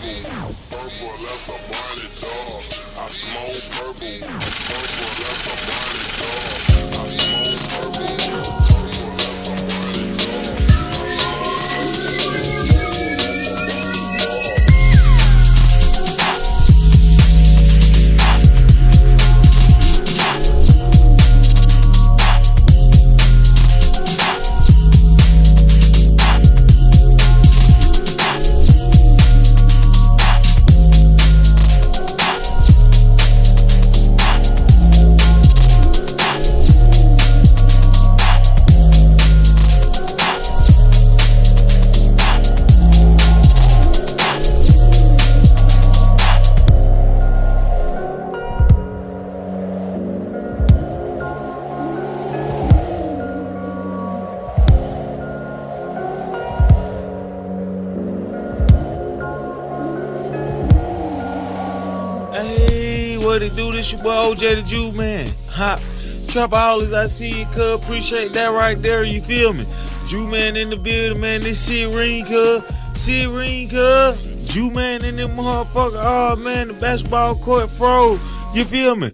purple. Purple, that's a money dog. I smoke purple. Purple, that's a money dog. Hey, what it do? This your boy OJ the Juiceman. Ha. Trap always I see you, cuz. Appreciate that right there. You feel me? Juiceman in the building, man. This shit ring, cuz. Shit ring, cuz. Juiceman in the motherfucker. Oh man, the basketball court froze. You feel me?